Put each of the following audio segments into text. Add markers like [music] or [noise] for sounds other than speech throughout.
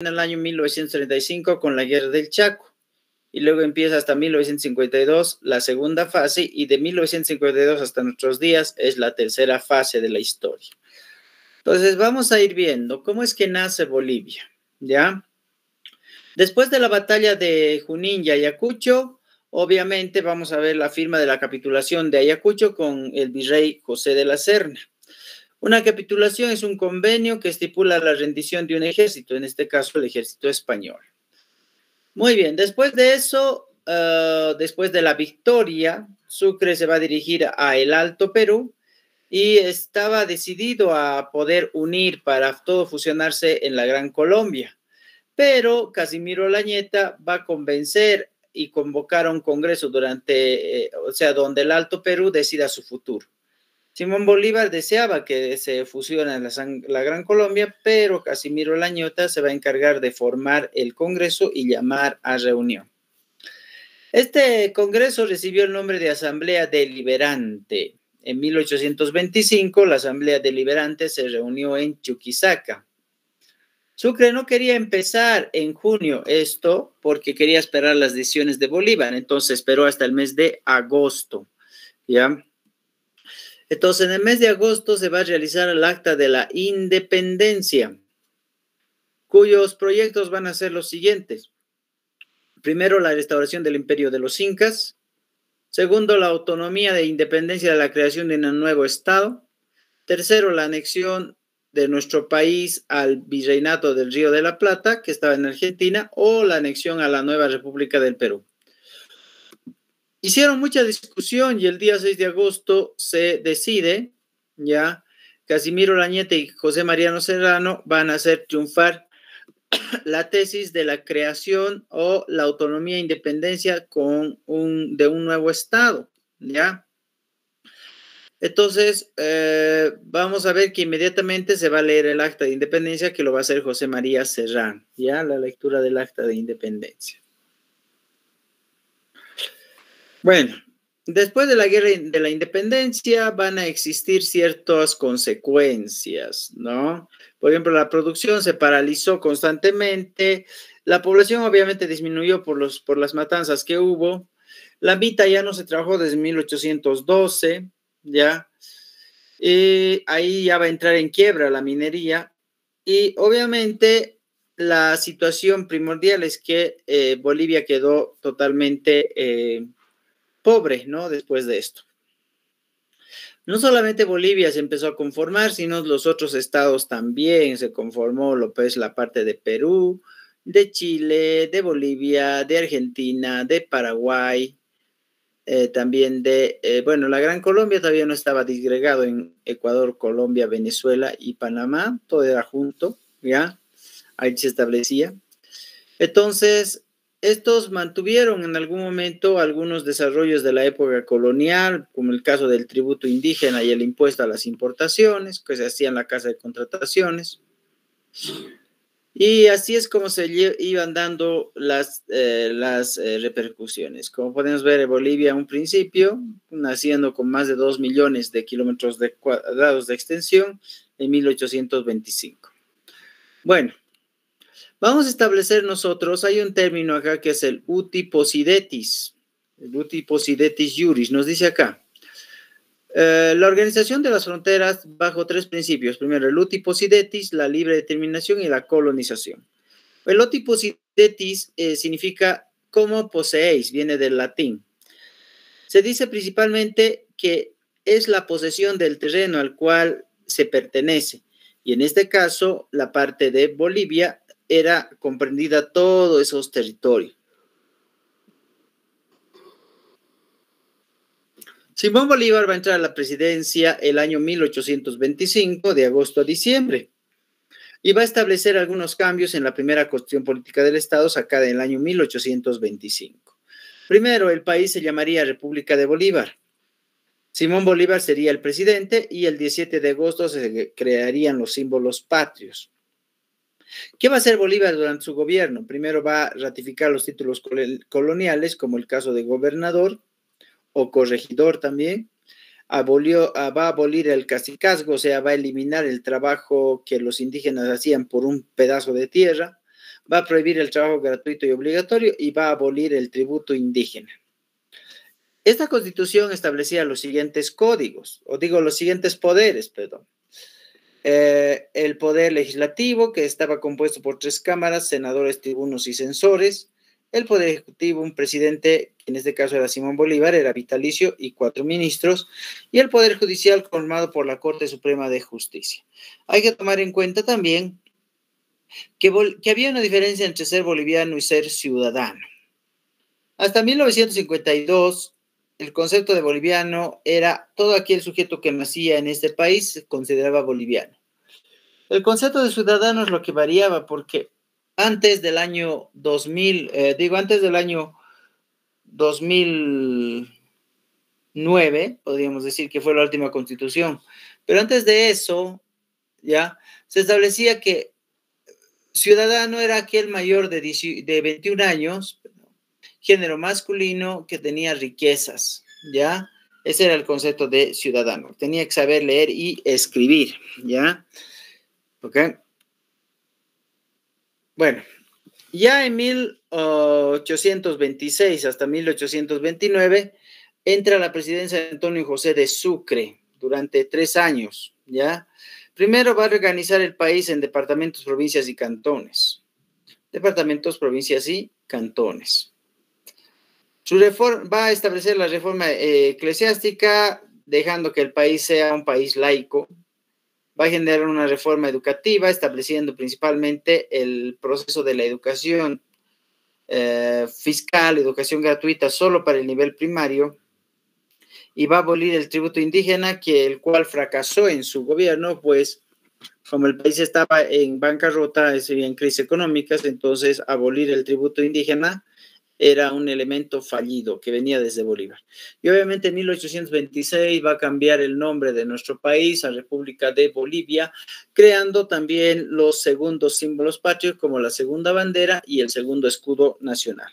en el año 1935 con la Guerra del Chaco y luego empieza hasta 1952 la segunda fase y de 1952 hasta nuestros días es la tercera fase de la historia. Entonces vamos a ir viendo cómo es que nace Bolivia, ¿ya? Después de la batalla de Junín y Ayacucho, obviamente vamos a ver la firma de la capitulación de Ayacucho con el virrey José de la Serna. Una capitulación es un convenio que estipula la rendición de un ejército, en este caso el ejército español. Muy bien, después de eso, ah, después de la victoria, Sucre se va a dirigir a el Alto Perú y estaba decidido a poder unir para todo fusionarse en la Gran Colombia pero Casimiro Lañeta va a convencer y convocar a un congreso durante, eh, o sea, donde el Alto Perú decida su futuro. Simón Bolívar deseaba que se fusione la, la, Gran Colombia, pero Casimiro Lañeta se va a encargar de formar el Congreso y llamar a reunión. Este Congreso recibió el nombre de Asamblea Deliberante. En 1825, la Asamblea Deliberante se reunió en Chuquisaca. Sucre no quería empezar en junio esto porque quería esperar las decisiones de Bolívar, entonces esperó hasta el mes de agosto, ¿ya? Entonces, en el mes de agosto se va a realizar el acta de la independencia, cuyos proyectos van a ser los siguientes. Primero, la restauración del imperio de los incas. Segundo, la autonomía de independencia de la creación de un nuevo Estado. Tercero, la anexión de nuestro país al virreinato del Río de la Plata, que estaba en Argentina, o la anexión a la nueva República del Perú. Hicieron mucha discusión y el día 6 de agosto se decide, ya, Casimiro Lañete y José Mariano Serrano van a hacer triunfar [clears throat] la tesis de la creación o la autonomía e independencia con un, de un nuevo Estado, ¿ya? Entonces, eh, vamos a ver que inmediatamente se va a leer el acta de independencia que lo va a hacer José María Serrán, ya la lectura del acta de independencia. Bueno, después de la guerra de la independencia van a existir ciertas consecuencias, ¿no? Por ejemplo, la producción se paralizó constantemente, la población obviamente disminuyó por, los, por las matanzas que hubo, la mitad ya no se trabajó desde 1812 ¿ya? Y ahí ya va a entrar en quiebra la minería y obviamente la situación primordial es que eh, Bolivia quedó totalmente eh, pobre, ¿no? Después de esto. No solamente Bolivia se empezó a conformar, sino los otros estados también se conformó, lo pues la parte de Perú, de Chile, de Bolivia, de Argentina, de Paraguay, eh, también de, eh, bueno, la Gran Colombia todavía no estaba disgregado en Ecuador, Colombia, Venezuela y Panamá, todo era junto, ¿ya? Ahí se establecía. Entonces, estos mantuvieron en algún momento algunos desarrollos de la época colonial, como el caso del tributo indígena y el impuesto a las importaciones, que se hacía en la Casa de Contrataciones. Y así es como se iban dando las, eh, las eh, repercusiones. Como podemos ver, Bolivia, un principio, naciendo con más de 2 millones de kilómetros cuadrados de extensión en 1825. Bueno, vamos a establecer nosotros, hay un término acá que es el utiposidetis, el utiposidetis juris, nos dice acá. Eh, la organización de las fronteras bajo tres principios. Primero, el utiposidetis, la libre determinación y la colonización. El utiposidetis eh, significa cómo poseéis, viene del latín. Se dice principalmente que es la posesión del terreno al cual se pertenece. Y en este caso, la parte de Bolivia era comprendida todos esos territorios. Simón Bolívar va a entrar a la presidencia el año 1825, de agosto a diciembre, y va a establecer algunos cambios en la primera constitución política del Estado sacada en el año 1825. Primero, el país se llamaría República de Bolívar. Simón Bolívar sería el presidente y el 17 de agosto se crearían los símbolos patrios. ¿Qué va a hacer Bolívar durante su gobierno? Primero va a ratificar los títulos coloniales, como el caso de gobernador, o corregidor también. Abolió, ah, va a abolir el casicazgo, o sea, va a eliminar el trabajo que los indígenas hacían por un pedazo de tierra. va a prohibir el trabajo gratuito y obligatorio y va a abolir el tributo indígena. Esta constitución establecía los siguientes códigos, o digo los siguientes poderes, perdón. Eh, el poder legislativo, que estaba compuesto por tres cámaras, senadores, tribunos y censores. El poder ejecutivo, un presidente, que en este caso era Simón Bolívar, era vitalicio y cuatro ministros. Y el poder judicial formado por la Corte Suprema de Justicia. Hay que tomar en cuenta también que, que había una diferencia entre ser boliviano y ser ciudadano. Hasta 1952, el concepto de boliviano era todo aquel sujeto que nacía en este país se consideraba boliviano. El concepto de ciudadano es lo que variaba porque antes del año 2000, eh, digo, antes del año 2009, podríamos decir que fue la última constitución, pero antes de eso, ya, se establecía que ciudadano era aquel mayor de, de 21 años, género masculino que tenía riquezas, ¿ya? Ese era el concepto de ciudadano. Tenía que saber leer y escribir, ¿ya? ¿Ok? Bueno, ya en 1826 hasta 1829 entra la presidencia de Antonio José de Sucre durante tres años, ¿ya? Primero va a organizar el país en departamentos, provincias y cantones. Departamentos, provincias y cantones. Su reforma va a establecer la reforma eh, eclesiástica, dejando que el país sea un país laico. Va a generar una reforma educativa, estableciendo principalmente el proceso de la educación eh, fiscal, educación gratuita solo para el nivel primario. Y va a abolir el tributo indígena, que el cual fracasó en su gobierno, pues como el país estaba en bancarrota, en crisis económicas, entonces abolir el tributo indígena era un elemento fallido que venía desde Bolívar. Y obviamente en 1826 va a cambiar el nombre de nuestro país a República de Bolivia, creando también los segundos símbolos patrios como la segunda bandera y el segundo escudo nacional.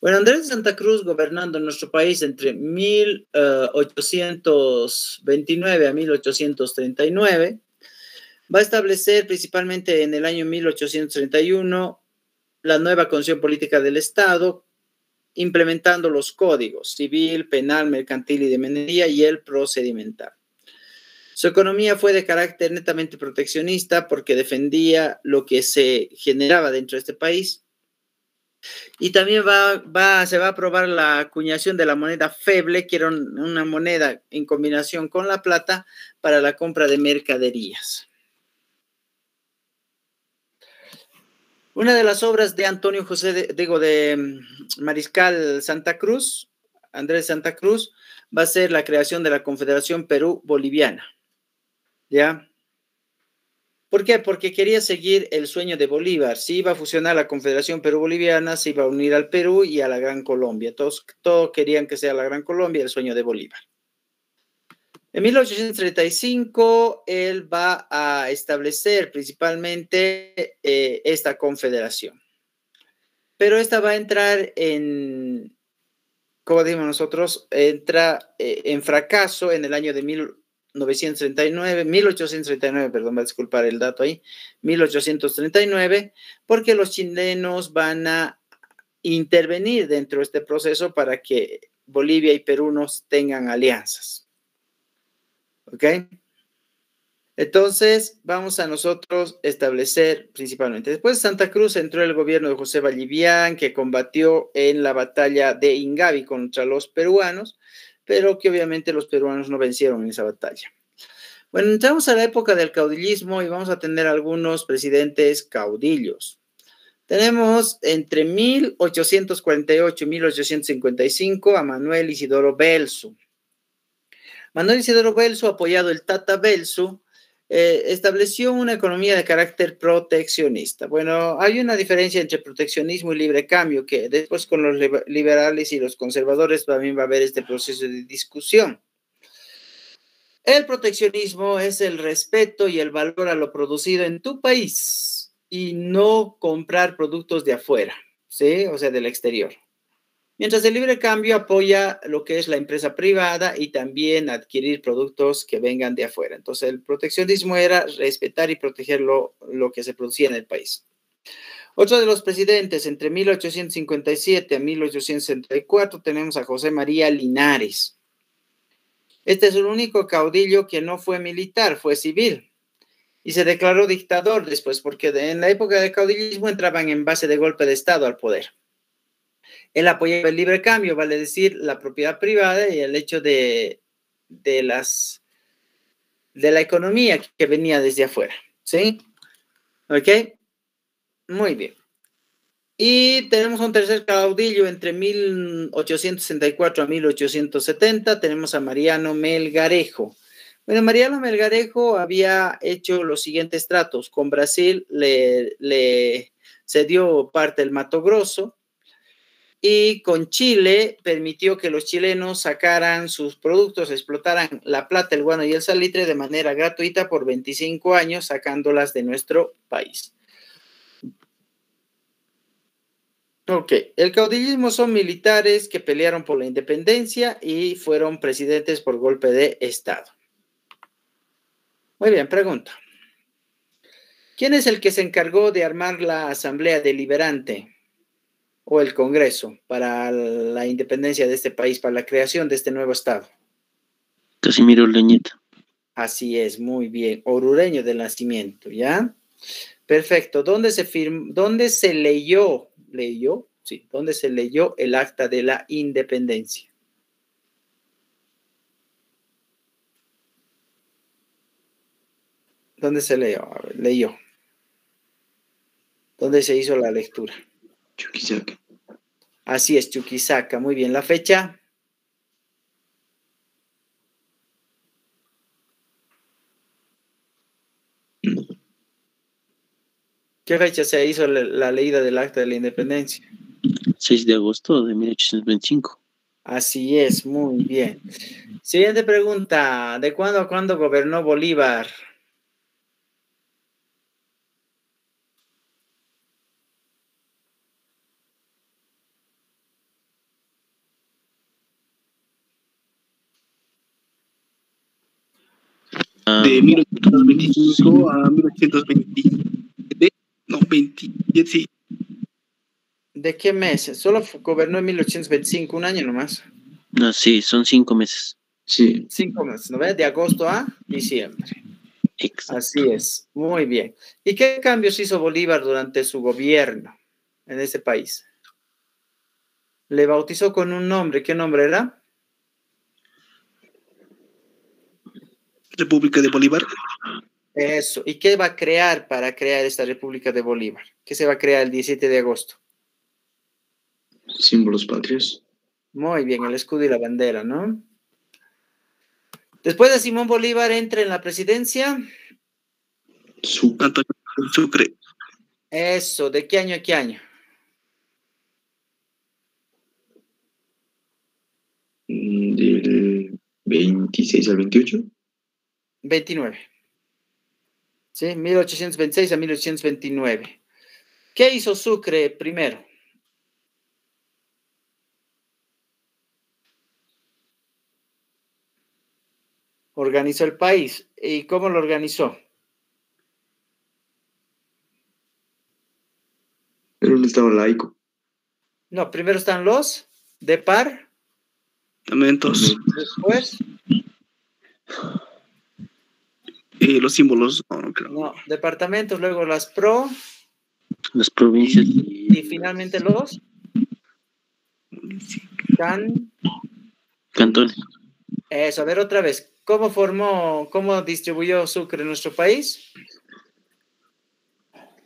Bueno, Andrés Santa Cruz gobernando nuestro país entre 1829 a 1839, va a establecer principalmente en el año 1831 la nueva Constitución Política del Estado, implementando los códigos civil, penal, mercantil y de minería y el procedimental. Su economía fue de carácter netamente proteccionista porque defendía lo que se generaba dentro de este país. Y también va, va, se va a aprobar la acuñación de la moneda feble, que era una moneda en combinación con la plata para la compra de mercaderías. Una de las obras de Antonio José, digo, de mm, Mariscal Santa Cruz, Andrés Santa Cruz, va a ser la creación de la Confederación Perú-Boliviana. ¿Ya? ¿Por qué? Porque quería seguir el sueño de Bolívar. Si iba a fusionar la Confederación Perú-Boliviana, se iba a unir al Perú y a la Gran Colombia. Todos, todos querían que sea la Gran Colombia el sueño de Bolívar. En 1835, él va a establecer principalmente eh, esta confederación. Pero esta va a entrar en, como dijimos nosotros, entra eh, en fracaso en el año de 1939, 1839, perdón, va a disculpar el dato ahí, 1839, porque los chilenos van a intervenir dentro de este proceso para que Bolivia y Perú no tengan alianzas. ¿Ok? Entonces, vamos a nosotros establecer principalmente. Después de Santa Cruz entró el gobierno de José Vallivián, que combatió en la batalla de Ingavi contra los peruanos, pero que obviamente los peruanos no vencieron en esa batalla. Bueno, entramos a la época del caudillismo y vamos a tener algunos presidentes caudillos. Tenemos entre 1848 y 1855 a Manuel Isidoro Belsu. Manuel Isidoro Belso, apoyado el Tata Belso, eh, estableció una economía de carácter proteccionista. Bueno, hay una diferencia entre proteccionismo y libre cambio, que después con los liberales y los conservadores también va a haber este proceso de discusión. El proteccionismo es el respeto y el valor a lo producido en tu país y no comprar productos de afuera, ¿sí? O sea, del exterior. Mientras el libre cambio apoya lo que es la empresa privada y también adquirir productos que vengan de afuera. Entonces, el proteccionismo era respetar y proteger lo, que se producía en el país. Otro de los presidentes, entre 1857 a 1864, tenemos a José María Linares. Este es el único caudillo que no fue militar, fue civil. Y se declaró dictador después, porque en la época del caudillismo entraban en base de golpe de Estado al poder. Él apoyaba el libre cambio, vale decir, la propiedad privada y el hecho de, de las de la economía que venía desde afuera. ¿Sí? ¿Ok? Muy bien. Y tenemos un tercer caudillo entre 1864 a 1870. Tenemos a Mariano Melgarejo. Bueno, Mariano Melgarejo había hecho los siguientes tratos. Con Brasil le, le cedió parte del Mato Grosso y con Chile permitió que los chilenos sacaran sus productos, explotaran la plata, el guano y el salitre de manera gratuita por 25 años, sacándolas de nuestro país. Ok, el caudillismo son militares que pelearon por la independencia y fueron presidentes por golpe de Estado. Muy bien, pregunta. ¿Quién es el que se encargó de armar la Asamblea Deliberante o el Congreso para la independencia de este país, para la creación de este nuevo Estado? Casimiro Leñeta. Así es, muy bien. Orureño del nacimiento, ¿ya? Perfecto. ¿Dónde se, firmó, dónde se leyó leyó, sí, donde se leyó el acta de la independencia. ¿Dónde se leyó? leyó. ¿Dónde se hizo la lectura? Chuquisaca. Así es, Chuquisaca. Muy bien. ¿La fecha? ¿Qué fecha se hizo la, leída del acta de la independencia? 6 de agosto de 1825. Así es, muy bien. Siguiente pregunta. ¿De cuándo a cuándo gobernó Bolívar? De 1825 a 1820. No, 27, sí. ¿De qué meses? Solo gobernó en 1825, un año nomás. No, sí, son cinco meses. Sí. Cinco meses, ¿no ves? De agosto a diciembre. Así es, muy bien. ¿Y qué cambios hizo Bolívar durante su gobierno en ese país? Le bautizó con un nombre, ¿qué nombre era? República de Bolívar. Eso. ¿Y qué va a crear para crear esta República de Bolívar? ¿Qué se va a crear el 17 de agosto? Símbolos patrios. Muy bien, el escudo y la bandera, ¿no? Después de Simón Bolívar entra en la presidencia. Sucre. Eso, ¿de qué año a qué año? Mm, del 26 al 28. 29. ¿sí? 1826 a 1829. ¿Qué hizo Sucre primero? Organizó el país. ¿Y cómo lo organizó? Era un estado laico. No, primero están los de par. Después los símbolos. No, departamentos, luego las pro. Las provincias. Y, finalmente los. Can. Cantones. Eso, a ver otra vez. ¿Cómo formó, cómo distribuyó Sucre en nuestro país?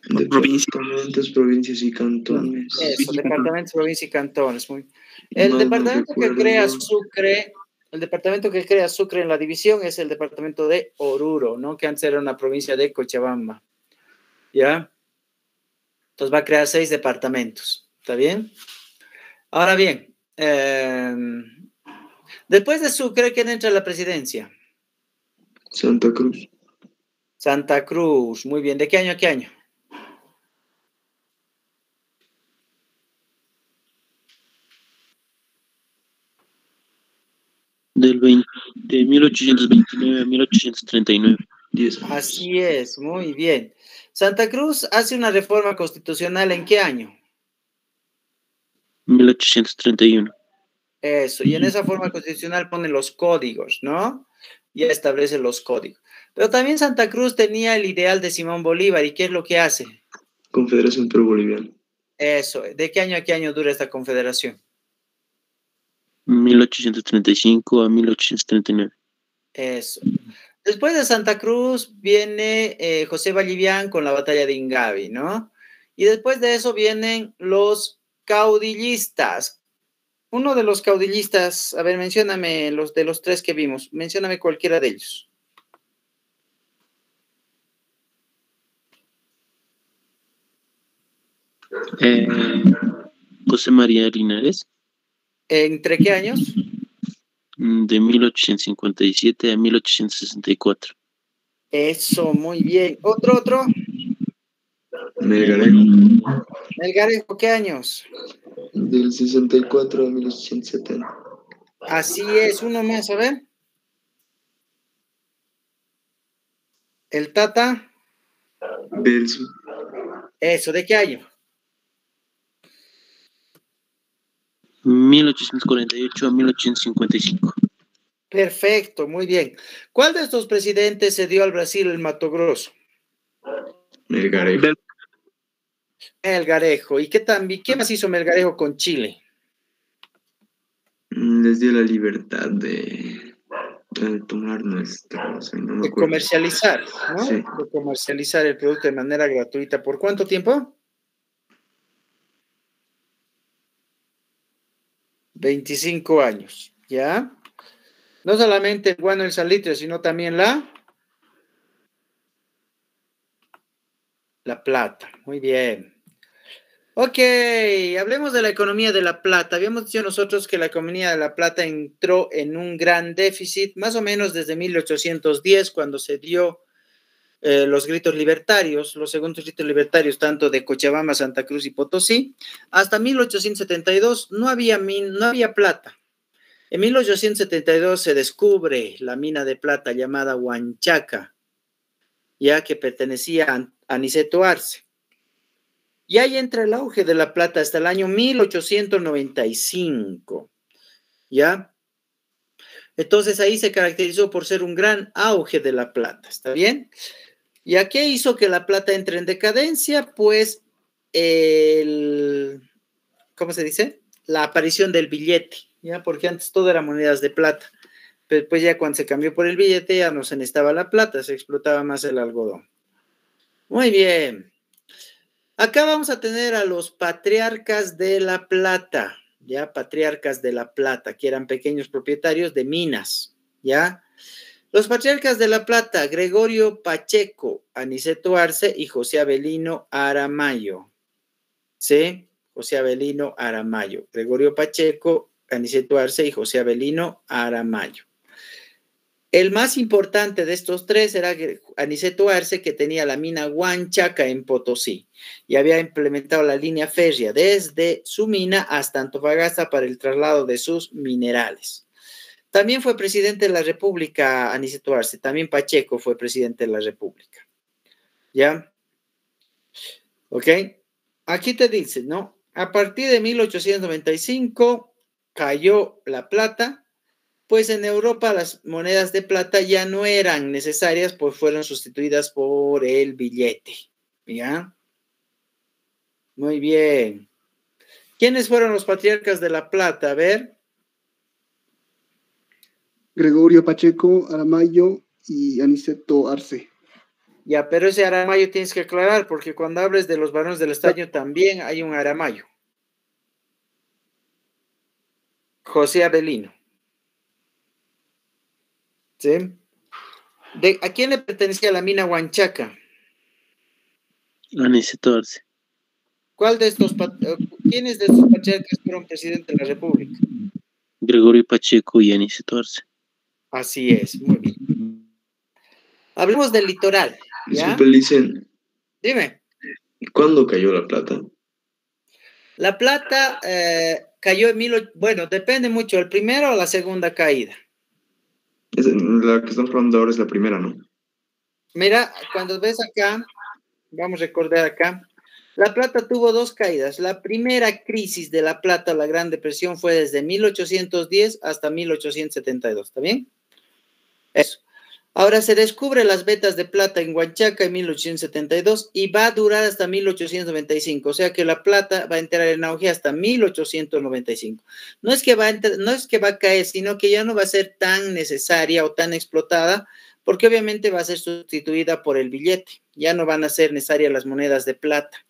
Departamentos, provincias y cantones. Eso, departamentos, provincias y cantones. Muy... El departamento que crea Sucre el departamento que crea Sucre en la división es el departamento de Oruro, ¿no? Que antes era una provincia de Cochabamba. ¿Ya? Entonces va a crear seis departamentos. ¿Está bien? Ahora bien, em, después de Sucre, ¿quién entra a la presidencia? Santa Cruz. Santa Cruz, muy bien. ¿De qué año a qué año? Del 20, de 1829 a 1839. 10 años. Así es, muy bien. Santa Cruz hace una reforma constitucional en qué año? 1831. Eso, y en esa forma constitucional pone los códigos, ¿no? Ya establece los códigos. Pero también Santa Cruz tenía el ideal de Simón Bolívar, ¿y qué es lo que hace? Confederación Pro-Boliviana. Eso, ¿de qué año a qué año dura esta confederación? 1835 a 1839. Eso. Después de Santa Cruz viene eh, José Vallivian con la batalla de Ingavi, ¿no? Y después de eso vienen los caudillistas. Uno de los caudillistas, a ver, mencióname los de los tres que vimos, mencióname cualquiera de ellos. Eh, José María Linares. ¿Entre qué años? Mm, De 1857 a 1864. Eso, muy bien. ¿Otro, otro? Melgarejo. Melgarejo, ¿qué años? Del 64 a 1870. Así es, uno más, a ver. El Tata, Belso. eso, ¿de qué año? 1848 a 1855. Perfecto, muy bien. ¿Cuál de estos presidentes se dio al Brasil el Mato Grosso? Melgarejo. Melgarejo. ¿Y qué, también, qué más hizo Melgarejo con Chile? Mm, Les dio la libertad de, de tomar nuestra. o sea, no me De comercializar, ¿no? Sí. De comercializar el producto de manera gratuita. ¿Por cuánto tiempo? 25 años, ¿ya? No solamente el guano el salitre, sino también la... La plata, muy bien. Ok, hablemos de la economía de la plata. Habíamos dicho nosotros que la economía de la plata entró en un gran déficit, más o menos desde 1810, cuando se dio eh, los gritos libertarios, los segundos gritos libertarios, tanto de Cochabamba, Santa Cruz y Potosí, hasta 1872 no había, min- no había plata. En 1872 se descubre la mina de plata llamada Huanchaca, ya que pertenecía a Aniceto Arce. Y ahí entra el auge de la plata hasta el año 1895, ¿ya? Entonces ahí se caracterizó por ser un gran auge de la plata, ¿está bien? ¿Y a qué hizo que la plata entre en decadencia? Pues el, ¿cómo se dice? La aparición del billete, ¿ya? Porque antes todo era monedas de plata. Pero después ya cuando se cambió por el billete ya no se necesitaba la plata, se explotaba más el algodón. Muy bien. Acá vamos a tener a los patriarcas de la plata, ¿ya? Patriarcas de la plata, que eran pequeños propietarios de minas, ¿ya? Los patriarcas de la plata, Gregorio Pacheco, Aniceto Arce y José Avelino Aramayo. ¿Sí? José Avelino Aramayo. Gregorio Pacheco, Aniceto Arce y José Avelino Aramayo. El más importante de estos tres era Aniceto Arce, que tenía la mina Huanchaca en Potosí y había implementado la línea férrea desde su mina hasta Antofagasta para el traslado de sus minerales. También fue presidente de la República Aniceto Arce, también Pacheco fue presidente de la República. ¿Ya? ¿Ok? Aquí te dice, ¿no? A partir de 1895 cayó la plata, pues en Europa las monedas de plata ya no eran necesarias, pues fueron sustituidas por el billete. ¿Ya? Muy bien. ¿Quiénes fueron los patriarcas de la plata? A ver. Gregorio Pacheco, Aramayo y Aniceto Arce. Ya, pero ese Aramayo tienes que aclarar, porque cuando hables de los varones del estadio también hay un Aramayo. José Avelino. ¿Sí? De, ¿A quién le pertenecía la mina Huanchaca? Aniceto Arce. ¿Cuál de estos, quiénes de estos patriarcas fueron presidente de la República? Gregorio Pacheco y Aniceto Arce. Así es, muy bien. Hablemos del litoral. ¿ya? Dicen, Dime. ¿cuándo cayó la plata? La plata eh, cayó en mil... Bueno, depende mucho, el primero o la segunda caída. Es- la que estamos hablando ahora es la primera, ¿no? Mira, cuando ves acá, vamos a recordar acá, la plata tuvo dos caídas. La primera crisis de la plata, la Gran Depresión, fue desde 1810 hasta 1872, ¿está bien? Eso. Ahora se descubre las vetas de plata en Huanchaca en 1872 y va a durar hasta 1895, o sea que la plata va a entrar en auge hasta 1895. No es que va a no es que va a caer, sino que ya no va a ser tan necesaria o tan explotada, porque obviamente va a ser sustituida por el billete. Ya no van a ser necesarias las monedas de plata.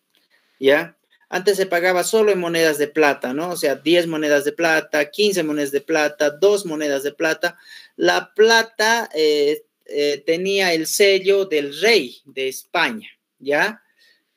¿Ya? Antes se pagaba solo en monedas de plata, ¿no? O sea, 10 monedas de plata, 15 monedas de plata, 2 monedas de plata. La plata eh, eh, tenía el sello del rey de España, ¿ya?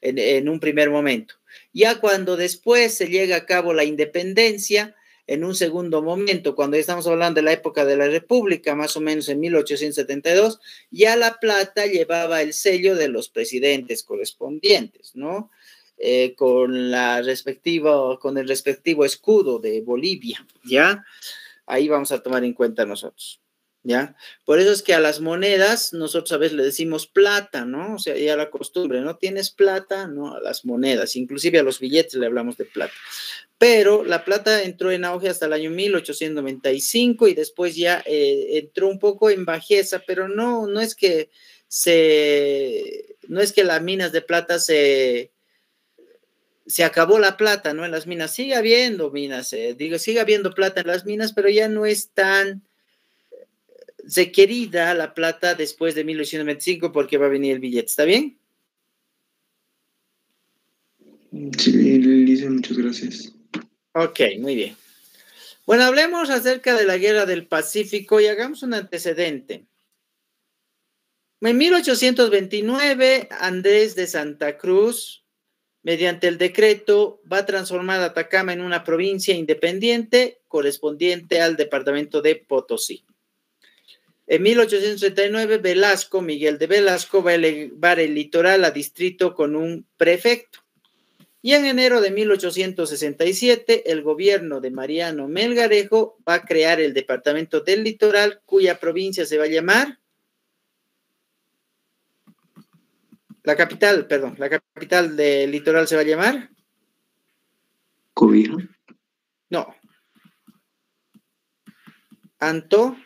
En, un primer momento. Ya cuando después se llega a cabo la independencia, en un segundo momento, cuando estamos hablando de la época de la República, más o menos en 1872, ya la plata llevaba el sello de los presidentes correspondientes, ¿no? Eh, con la respectiva, con el respectivo escudo de Bolivia, ¿ya? Ahí vamos a tomar en cuenta nosotros. ¿ya? Por eso es que a las monedas nosotros a veces le decimos plata, ¿no? O sea, ya la costumbre, ¿no? Tienes plata, ¿no? A las monedas, inclusive a los billetes le hablamos de plata. Pero la plata entró en auge hasta el año 1895 y después ya eh, entró un poco en bajeza, pero no, no es que se, no es que las minas de plata se, se acabó la plata, ¿no? En las minas sigue habiendo minas, eh, digo, sigue habiendo plata en las minas, pero ya no es tan requerida la plata después de 1925 porque va a venir el billete. ¿Está bien? Sí, Lisa, muchas gracias. Ok, muy bien. Bueno, hablemos acerca de la guerra del Pacífico y hagamos un antecedente. En 1829, Andrés de Santa Cruz, mediante el decreto, va a transformar Atacama en una provincia independiente correspondiente al departamento de Potosí. En 1839, Velasco, Miguel de Velasco, va a elevar el litoral a distrito con un prefecto. Y en enero de 1867, el gobierno de Mariano Melgarejo va a crear el departamento del litoral, cuya provincia se va a llamar. La capital, perdón, la capital del litoral se va a llamar. Cobija. No. Anto.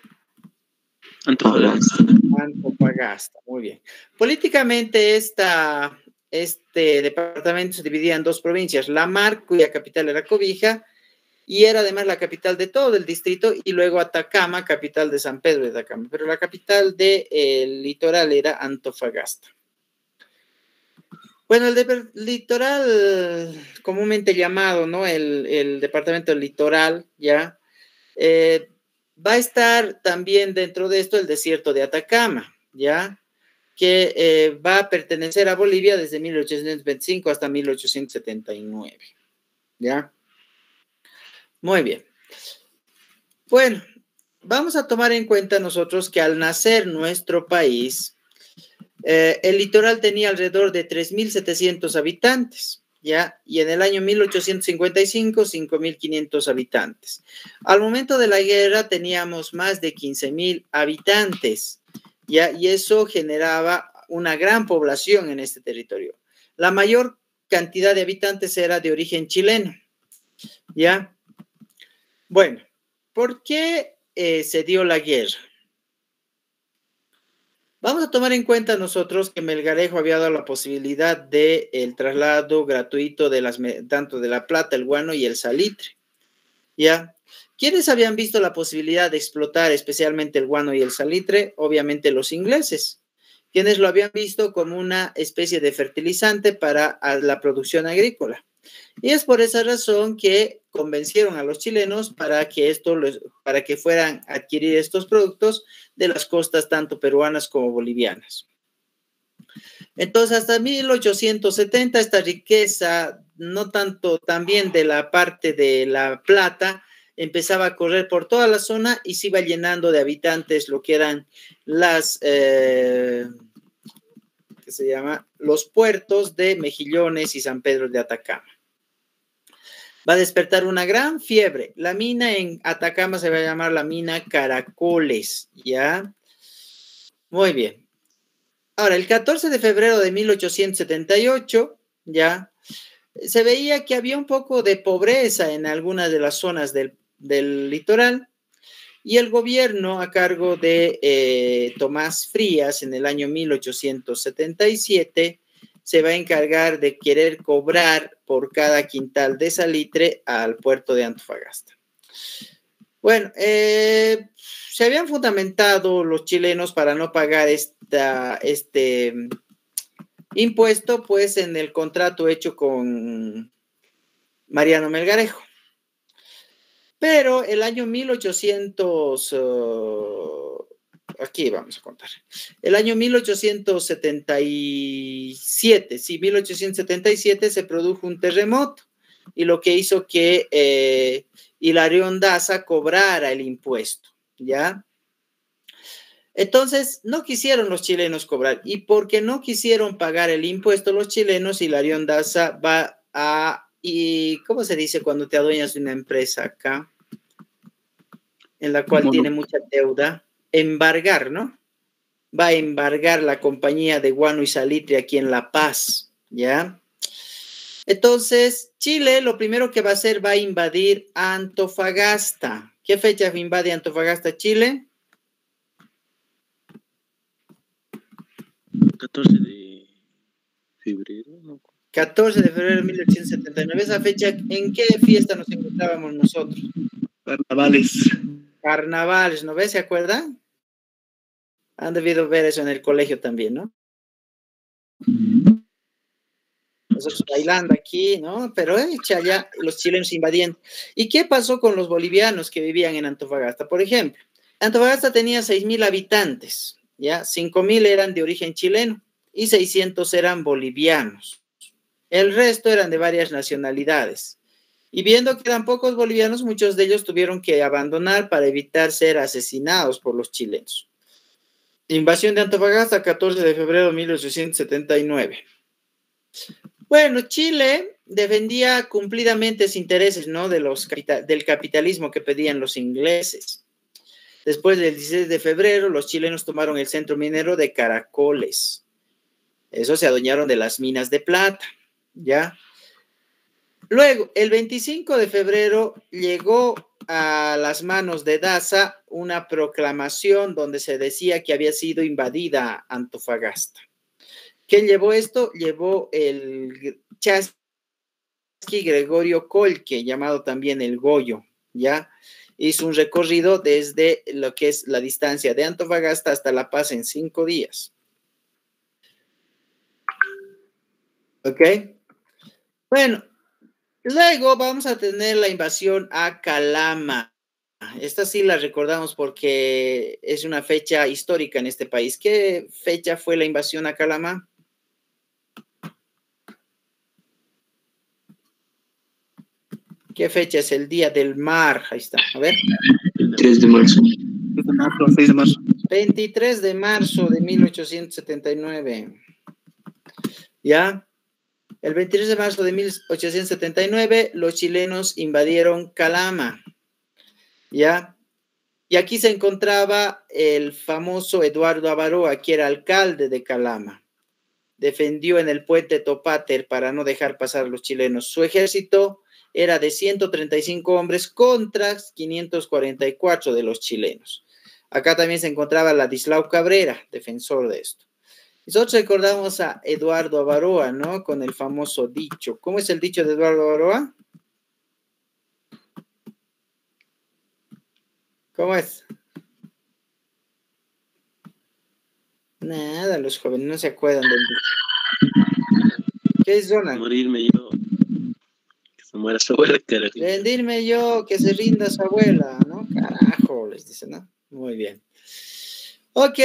Antofagasta. Antofagasta, muy bien. Políticamente esta, este departamento se dividía en dos provincias, La Mar, cuya capital era Cobija, y era además la capital de todo el distrito, y luego Atacama, capital de San Pedro de Atacama, pero la capital del litoral era Antofagasta. Bueno, el litoral, comúnmente llamado, ¿no? El, departamento litoral, ¿ya? Eh, Va a estar también dentro de esto el desierto de Atacama, ¿ya? Que eh, va a pertenecer a Bolivia desde 1825 hasta 1879, ¿ya? Muy bien. Bueno, vamos a tomar en cuenta nosotros que al nacer nuestro país, eh, el litoral tenía alrededor de 3.700 habitantes. ¿ya? Y en el año 1855, 5.500 habitantes. Al momento de la guerra teníamos más de 15.000 habitantes, ¿ya? Y eso generaba una gran población en este territorio. La mayor cantidad de habitantes era de origen chileno, ¿ya? Bueno, ¿por qué eh, se dio la guerra? Vamos a tomar en cuenta nosotros que Melgarejo había dado la posibilidad de el traslado gratuito de las tanto de la plata, el guano y el salitre. ¿Ya? ¿Quiénes habían visto la posibilidad de explotar especialmente el guano y el salitre? Obviamente los ingleses, quienes lo habían visto como una especie de fertilizante para la producción agrícola. Y es por esa razón que convencieron a los chilenos para que esto para que fueran a adquirir estos productos de las costas tanto peruanas como bolivianas. Entonces, hasta 1870 esta riqueza, no tanto también de la parte de la plata, empezaba a correr por toda la zona y se iba llenando de habitantes lo que eran las, eh, ¿qué se llama? Los puertos de Mejillones y San Pedro de Atacama va a despertar una gran fiebre. La mina en Atacama se va a llamar la mina Caracoles, ¿ya? Muy bien. Ahora, el 14 de febrero de 1878, ya, se veía que había un poco de pobreza en algunas de las zonas del, litoral y el gobierno a cargo de eh, Tomás Frías en el año 1877 se va a encargar de querer cobrar por cada quintal de salitre al puerto de Antofagasta. Bueno, eh, se habían fundamentado los chilenos para no pagar esta, este impuesto, pues en el contrato hecho con Mariano Melgarejo. Pero el año 1800, uh, aquí vamos a contar, el año 1877, sí, 1877 se produjo un terremoto y lo que hizo que eh, Hilarión Daza cobrara el impuesto, ¿ya? Entonces, no quisieron los chilenos cobrar y porque no quisieron pagar el impuesto los chilenos, Hilarión Daza va a, y ¿cómo se dice cuando te adueñas de una empresa acá? En la cual tiene mucha deuda, embargar, ¿no? Va a embargar la compañía de guano y salitre aquí en La Paz, ¿ya? Entonces, Chile lo primero que va a hacer va a invadir Antofagasta. ¿Qué fecha invade Antofagasta Chile? 14 de febrero. 14 de febrero de 1879. Esa fecha, ¿en qué fiesta nos encontrábamos nosotros? Carnavales. Carnavales, ¿no ves? ¿Se acuerdan? Han debido ver eso en el colegio también, ¿no? nosotros bailando aquí, ¿no? Pero echa ya los chilenos invadiendo. ¿Y qué pasó con los bolivianos que vivían en Antofagasta? Por ejemplo, Antofagasta tenía 6.000 habitantes, ¿ya? 5.000 eran de origen chileno y 600 eran bolivianos. El resto eran de varias nacionalidades. Y viendo que eran pocos bolivianos, muchos de ellos tuvieron que abandonar para evitar ser asesinados por los chilenos. Invasión de Antofagasta, 14 de febrero de 1879. Bueno, Chile defendía cumplidamente sus intereses, ¿no? De los, del capitalismo que pedían los ingleses. Después del 16 de febrero, los chilenos tomaron el centro minero de Caracoles. Eso se adueñaron de las minas de plata, ¿ya? Luego, el 25 de febrero llegó a las manos de Daza una proclamación donde se decía que había sido invadida Antofagasta. ¿Quién llevó esto? Llevó el Chasqui Gregorio Colque, llamado también el Goyo, ¿ya? Hizo un recorrido desde lo que es la distancia de Antofagasta hasta La Paz en cinco días. ¿Ok? Bueno, luego vamos a tener la invasión a Calama. Esta sí la recordamos porque es una fecha histórica en este país. ¿Qué fecha fue la invasión a Calama? ¿Qué fecha es el Día del Mar? Ahí está, a ver. 3 de marzo. 6 de marzo. 23 de marzo de 1879. ¿Ya? El 23 de marzo de 1879, los chilenos invadieron Calama. ¿Ya? Y aquí se encontraba el famoso Eduardo Avaroa, que era alcalde de Calama. Defendió en el puente Topater para no dejar pasar a los chilenos. Su ejército era de 135 hombres contra 544 de los chilenos. Acá también se encontraba Ladislao Cabrera, defensor de esto. Nosotros recordamos a Eduardo Avaroa, ¿no? Con el famoso dicho. ¿Cómo es el dicho de Eduardo Avaroa? ¿Cómo es? Nada, los jóvenes no se acuerdan del dicho. ¿Qué es, Zona? Morirme yo se muera su abuela. Rendirme yo, que se rinda su abuela, ¿no? Carajo, les dice, ¿no? Muy bien. Ok,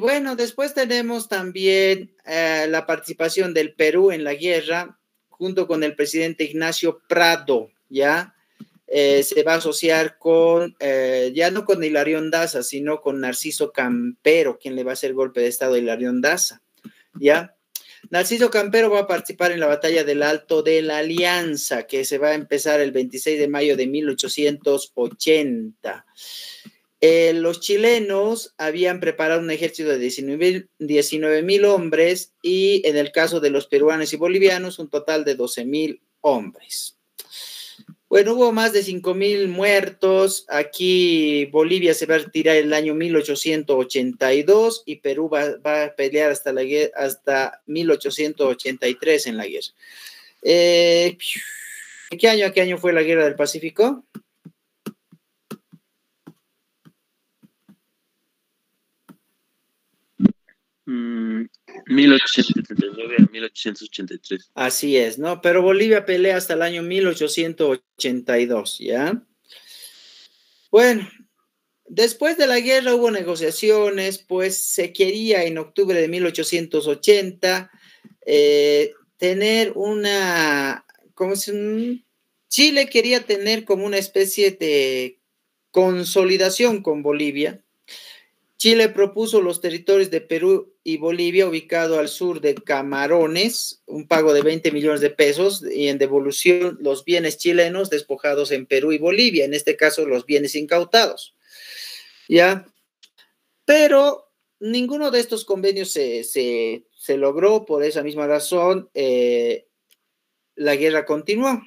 bueno, después tenemos también eh, la participación del Perú en la guerra, junto con el presidente Ignacio Prado, ¿ya? Eh, se va a asociar con, eh, ya no con Hilarión Daza, sino con Narciso Campero, quien le va a hacer golpe de Estado a Hilarión Daza, ¿ya? Narciso Campero va a participar en la batalla del Alto de la Alianza, que se va a empezar el 26 de mayo de 1880. Eh, los chilenos habían preparado un ejército de 19 mil hombres y en el caso de los peruanos y bolivianos un total de 12 mil hombres. Bueno, hubo más de 5 mil muertos. Aquí Bolivia se va a retirar el año 1882 y Perú va, a pelear hasta, la, hasta 1883 en la guerra. Eh, ¿Qué año qué año fue la guerra del Pacífico? Mm, 1879 a 1883. Así es, ¿no? Pero Bolivia pelea hasta el año 1882, ¿ya? Bueno, después de la guerra hubo negociaciones, pues se quería en octubre de 1880 eh, tener una, ¿cómo se Chile quería tener como una especie de consolidación con Bolivia. Chile propuso los territorios de Perú y Bolivia ubicado al sur de Camarones, un pago de 20 millones de pesos y en devolución los bienes chilenos despojados en Perú y Bolivia, en este caso los bienes incautados. ¿Ya? Pero ninguno de estos convenios se, se, se logró, por esa misma razón eh, la guerra continuó.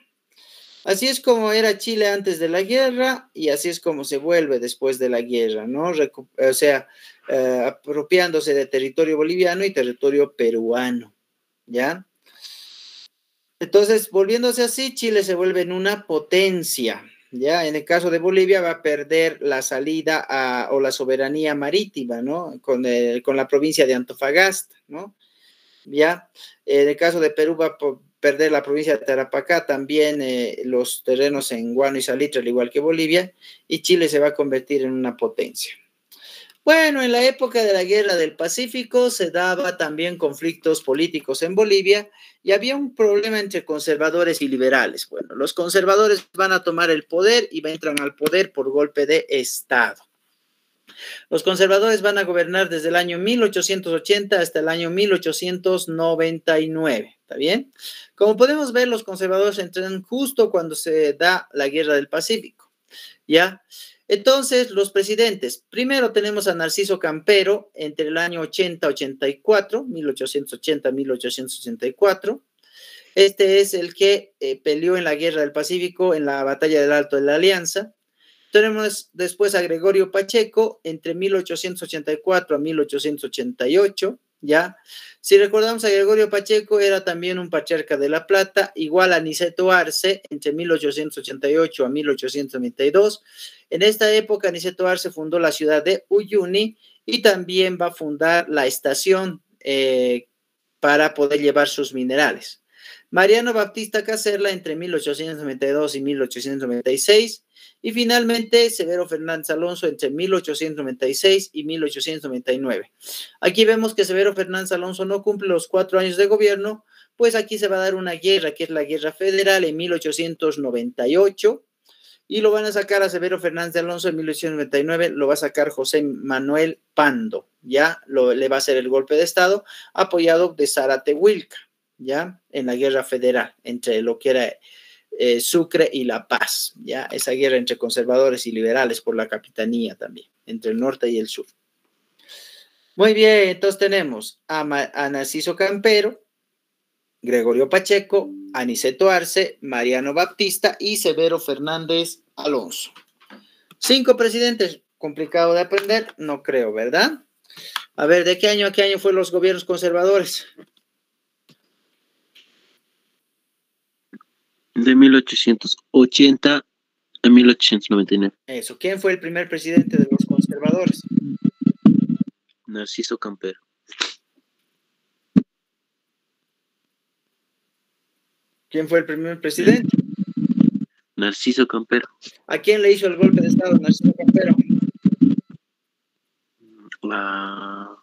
Así es como era Chile antes de la guerra y así es como se vuelve después de la guerra, ¿no? O sea, eh, apropiándose de territorio boliviano y territorio peruano, ¿ya? Entonces, volviéndose así, Chile se vuelve en una potencia, ¿ya? En el caso de Bolivia va a perder la salida a, o la soberanía marítima, ¿no? Con, el, con la provincia de Antofagasta, ¿no? ¿Ya? En el caso de Perú va a perder la provincia de Tarapacá, también eh, los terrenos en Guano y Salitre, al igual que Bolivia, y Chile se va a convertir en una potencia. Bueno, en la época de la Guerra del Pacífico se daba también conflictos políticos en Bolivia y había un problema entre conservadores y liberales. Bueno, los conservadores van a tomar el poder y entran al poder por golpe de Estado. Los conservadores van a gobernar desde el año 1880 hasta el año 1899. ¿Está bien? Como podemos ver, los conservadores entran justo cuando se da la guerra del Pacífico. ¿Ya? Entonces, los presidentes. Primero tenemos a Narciso Campero entre el año 80-84, 1880-1884. Este es el que eh, peleó en la guerra del Pacífico, en la batalla del Alto de la Alianza. Tenemos después a Gregorio Pacheco entre 1884 a 1888, ¿ya? Si recordamos a Gregorio Pacheco, era también un patriarca de La Plata, igual a Niceto Arce entre 1888 a 1892. En esta época, Niceto Arce fundó la ciudad de Uyuni y también va a fundar la estación eh, para poder llevar sus minerales. Mariano Baptista Caserla entre 1892 y 1896 y finalmente Severo Fernández Alonso entre 1896 y 1899. Aquí vemos que Severo Fernández Alonso no cumple los cuatro años de gobierno, pues aquí se va a dar una guerra, que es la guerra federal en 1898, y lo van a sacar a Severo Fernández Alonso en 1899, lo va a sacar José Manuel Pando, ya lo, le va a hacer el golpe de Estado, apoyado de Zárate Wilca, ya en la guerra federal, entre lo que era eh, Sucre y La Paz, ya esa guerra entre conservadores y liberales por la capitanía también, entre el norte y el sur. Muy bien, entonces tenemos a, Narciso Campero, Gregorio Pacheco, Aniceto Arce, Mariano Baptista y Severo Fernández Alonso. Cinco presidentes, complicado de aprender, no creo, ¿verdad? A ver, ¿de qué año a qué año fueron los gobiernos conservadores? De 1880 a 1899. Eso, ¿quién fue el primer presidente de los conservadores? Narciso Campero. ¿Quién fue el primer presidente? Narciso Campero. ¿A quién le hizo el golpe de Estado Narciso Campero? Ah,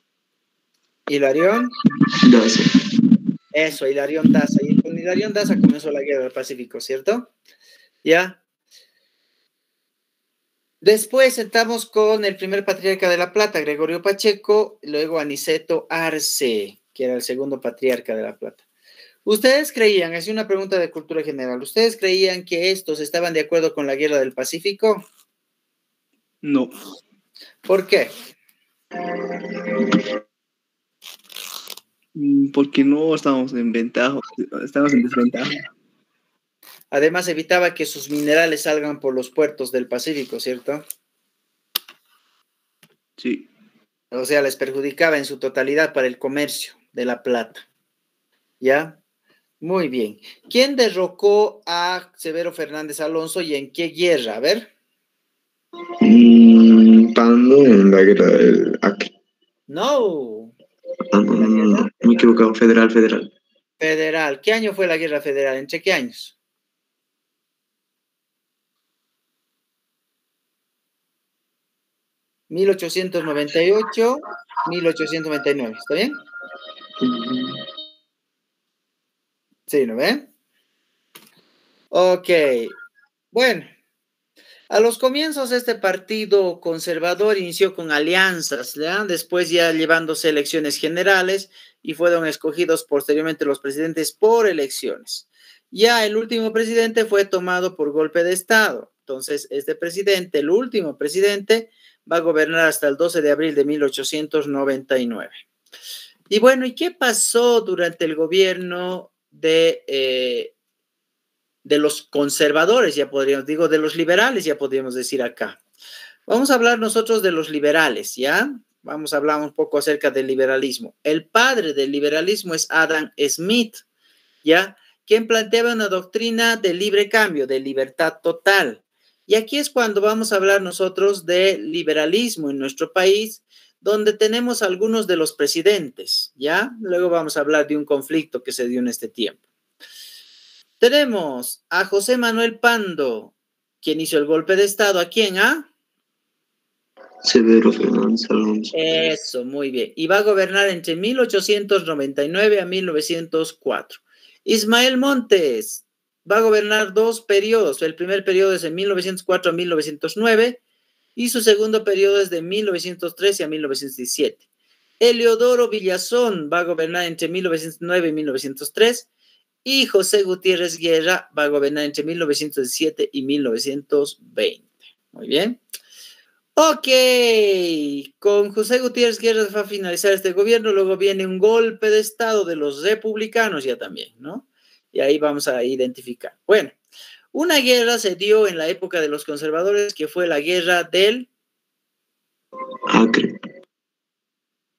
Hilarión. Daza. Eso, Hilarión Daza. Y con Hilarión Daza comenzó la guerra del Pacífico, ¿cierto? Ya. Después estamos con el primer patriarca de La Plata, Gregorio Pacheco, luego Aniceto Arce, que era el segundo patriarca de La Plata. ¿Ustedes creían, es una pregunta de cultura general, ¿ustedes creían que estos estaban de acuerdo con la guerra del Pacífico? No. ¿Por qué? Mm, Porque no estamos en ventaja, estamos en desventaja. Además, evitaba que sus minerales salgan por los puertos del Pacífico, ¿cierto? Sí. O sea, les perjudicaba en su totalidad para el comercio de la plata. ¿Ya? Muy bien. ¿Quién derrocó a Severo Fernández Alonso y en qué guerra? A ver. Mm, Pando en la guerra del Acre. No. No, no, no, no, me he equivocado. Federal, federal. Federal. ¿Qué año fue la guerra federal? ¿Entre qué años? ¿1898, 1899? ¿Está bien? Sí, ¿no ve? Ok. Bueno, a los comienzos este partido conservador inició con alianzas, ¿ya? después ya llevándose elecciones generales y fueron escogidos posteriormente los presidentes por elecciones. Ya el último presidente fue tomado por golpe de Estado. Entonces, este presidente, el último presidente, va a gobernar hasta el 12 de abril de 1899. Y bueno, ¿y qué pasó durante el gobierno de, eh, de los conservadores, ya podríamos, digo, de los liberales, ya podríamos decir acá? Vamos a hablar nosotros de los liberales, ¿ya? Vamos a hablar un poco acerca del liberalismo. El padre del liberalismo es Adam Smith, ¿ya? Quien planteaba una doctrina de libre cambio, de libertad total. Y aquí es cuando vamos a hablar nosotros de liberalismo en nuestro país, donde tenemos algunos de los presidentes, ¿ya? Luego vamos a hablar de un conflicto que se dio en este tiempo. Tenemos a José Manuel Pando, quien hizo el golpe de Estado. ¿A quién, ah? Severo Fernández Alonso. Eso, muy bien. Y va a gobernar entre 1899 a 1904. Ismael Montes va a gobernar dos periodos. El primer periodo es de 1904 a 1909 y su segundo periodo es de 1913 a 1917. Eleodoro Villazón va a gobernar entre 1909 y 1903 y José Gutiérrez Guerra va a gobernar entre 1917 y 1920. Muy bien. Ok, con José Gutiérrez Guerra va a finalizar este gobierno, luego viene un golpe de Estado de los republicanos ya también, ¿no? Y ahí vamos a identificar. Bueno, una guerra se dio en la época de los conservadores, que fue la guerra del... Acre.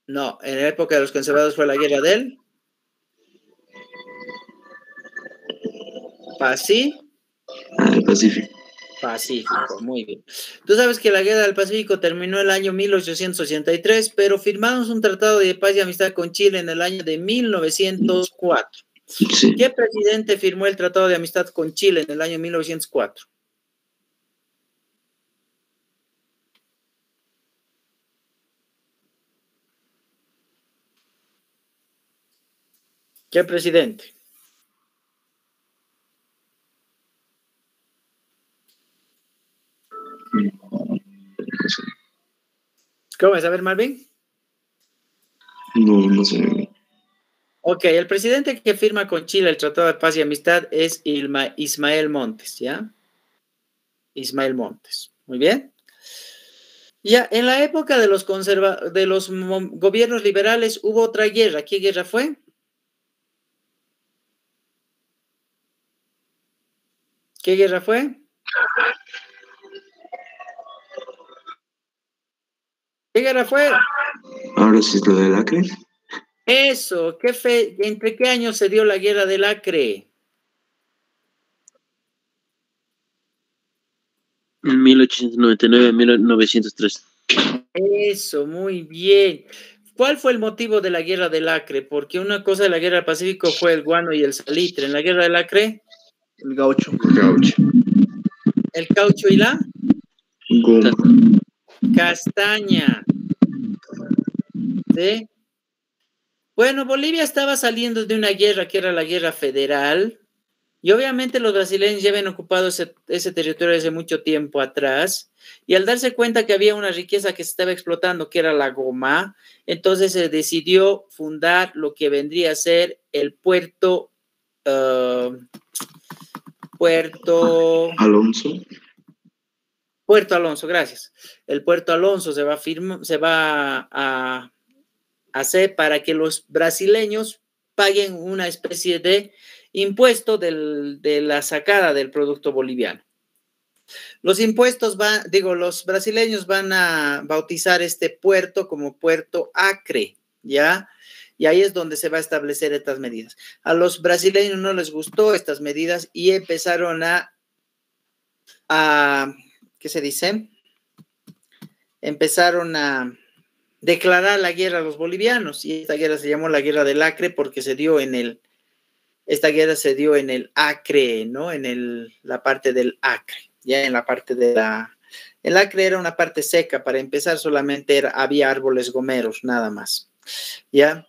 No, en la época de los conservadores fue la guerra del... Pacífico. Ah, el Pacífico. Pacífico, muy bien. Tú sabes que la guerra del Pacífico terminó el año 1883, pero firmamos un tratado de paz y amistad con Chile en el año de 1904. Sí. ¿Qué presidente firmó el tratado de amistad con Chile en el año 1904? ¿Qué presidente? ¿Cómo es? A ver, Marvin. No, no sé. Ok, el presidente que firma con Chile el Tratado de Paz y Amistad es Ilma- Ismael Montes, ¿ya? Ismael Montes. Muy bien. Ya, en la época de los, conserva de los gobiernos liberales hubo otra guerra. ¿Qué guerra fue? ¿Qué guerra fue? ¿Qué guerra fue? Ahora sí es lo del Acre. Eso, ¿qué fe ¿entre qué años se dio la guerra del Acre? En 1899 a 1903. Eso, muy bien. ¿Cuál fue el motivo de la guerra del Acre? Porque una cosa de la guerra del Pacífico fue el guano y el salitre. En la guerra del Acre, El gaucho. Gaucho. el caucho y la Goma. Castaña. ¿Sí? Bueno, Bolivia estaba saliendo de una guerra que era la guerra federal. Y obviamente los brasileños ya habían ocupado ese, ese territorio desde mucho tiempo atrás. Y al darse cuenta que había una riqueza que se estaba explotando, que era la goma, entonces se decidió fundar lo que vendría a ser el puerto, ah, puerto, Alonso. Puerto Alonso, gracias. El Puerto Alonso se va a, firma, se va a hacer para que los brasileños paguen una especie de impuesto del, de la sacada del producto boliviano. Los impuestos van, digo, los brasileños van a bautizar este puerto como Puerto Acre, ¿ya? Y ahí es donde se va a establecer estas medidas. A los brasileños no les gustó estas medidas y empezaron a, a ¿qué se dice? Empezaron a declarar la guerra a los bolivianos y esta guerra se llamó la guerra del Acre porque se dio en el, esta guerra se dio en el Acre, ¿no? En el, la parte del Acre, ya en la parte de la, el Acre era una parte seca, para empezar solamente había árboles gomeros, nada más, ¿ya?